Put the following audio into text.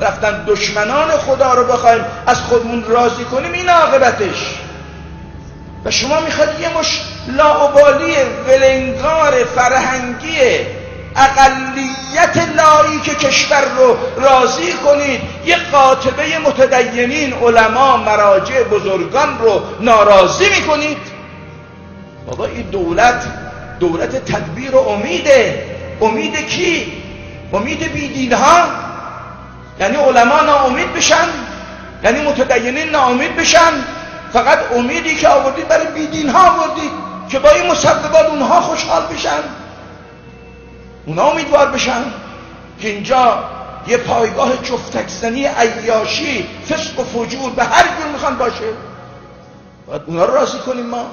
رفتن دشمنان خدا رو بخوایم از خودمون راضی کنیم این عاقبتش. و شما می‌خواد یه مش لاعبالی ولنگار فرهنگی اقلیت لایی که کشور رو راضی کنید یه قاطبه متدینین علما مراجع بزرگان رو ناراضی می‌کنید. بابا این دولت دولت تدبیر و امیده. امید کی؟ امید بیدین ها یعنی علما ناامید بشن یعنی متدینین ناامید بشن. فقط امیدی که آوردید برای بیدین ها آوردید که با این مسببات اونها خوشحال بشن. اونا امیدوار بشن که اینجا یه پایگاه جفتکزنی عیاشی فسق و فجور به هر جور می‌خوان باشه. باید اونا رو راضی کنیم ما.